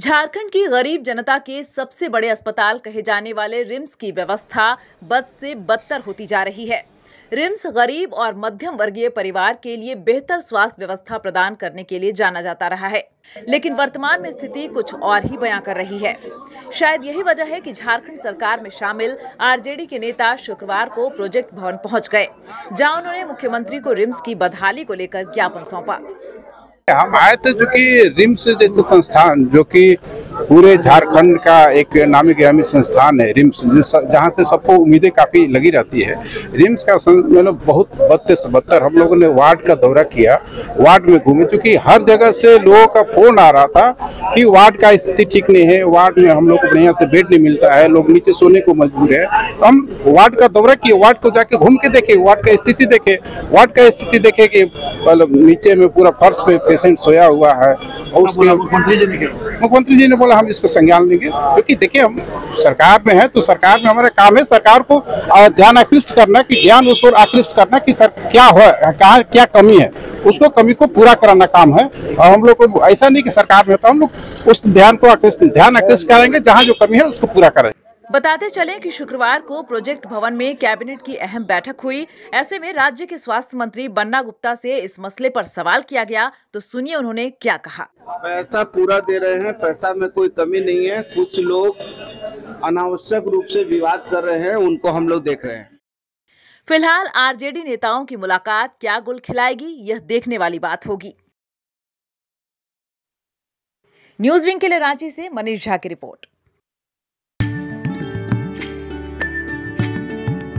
झारखंड की गरीब जनता के सबसे बड़े अस्पताल कहे जाने वाले रिम्स की व्यवस्था बद से बदतर होती जा रही है। रिम्स गरीब और मध्यम वर्गीय परिवार के लिए बेहतर स्वास्थ्य व्यवस्था प्रदान करने के लिए जाना जाता रहा है। लेकिन वर्तमान में स्थिति कुछ और ही बयां कर रही है। शायद यही वजह है कि झारखंड सरकार में शामिल आरजेडी के नेता शुक्रवार को प्रोजेक्ट भवन पहुँच गए, जहाँ उन्होंने मुख्यमंत्री को रिम्स की बदहाली को लेकर ज्ञापन सौंपा। हम आए थे जो कि रिम्स जैसे संस्थान जो कि पूरे झारखंड का एक नामी गिरामी संस्थान है रिम्स जहाँ से सबको उम्मीदें काफ़ी लगी रहती है। रिम्स का मतलब बहुत बदते से बदतर हम लोगों ने वार्ड का दौरा किया वार्ड में घूमे क्योंकि हर जगह से लोगों का फ़ोन आ रहा था कि वार्ड का स्थिति ठीक नहीं है वार्ड में हम लोग को बढ़िया से बेड नहीं मिलता है लोग नीचे सोने को मजबूर है। तो हम वार्ड का दौरा किए वार्ड को जाके घूम के देखे वार्ड का स्थिति देखे वार्ड का स्थिति देखे कि मतलब नीचे में पूरा फर्श पे पेशेंट सोया हुआ है और उसके मुख्यमंत्री जी ने मुख्यमंत्री जी ने बोला हम इसको संज्ञान लेंगे। क्योंकि तो देखिए, हम सरकार में है तो सरकार में हमारा काम है सरकार को ध्यान आकृष्ट करना कि ध्यान उस पर आकृष्ट करना कि सर क्या हो कहाँ, क्या कमी है। उसको कमी को पूरा कराना काम है। और हम लोग को ऐसा नहीं कि सरकार में तो हम लोग उस ध्यान को आकृष्ट, ध्यान आकृष्ट करेंगे, जहाँ जो कमी है उसको पूरा करेंगे बताते चले कि शुक्रवार को प्रोजेक्ट भवन में कैबिनेट की अहम बैठक हुई। ऐसे में राज्य के स्वास्थ्य मंत्री बन्ना गुप्ता से इस मसले पर सवाल किया गया। तो सुनिए उन्होंने क्या कहा। पैसा पूरा दे रहे हैं पैसा में कोई कमी नहीं है। कुछ लोग अनावश्यक रूप से विवाद कर रहे हैं उनको हम लोग देख रहे हैं। फ़िलहाल आरजेडी नेताओं की मुलाकात क्या गुल खिलाएगी यह देखने वाली बात होगी। न्यूज़ विंग के लिए रांची से मनीष झा की रिपोर्ट।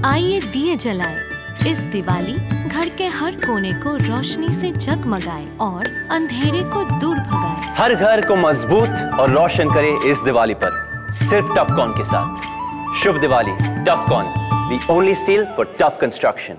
आइए दिए जलाएँ। इस दिवाली घर के हर कोने को रोशनी से जगमगाए और अंधेरे को दूर भगाए। हर घर को मज़बूत और रोशन करे इस दिवाली पर, सिर्फ़ टफकॉन के साथ। शुभ Diwali, Tufcon the only steel for tough construction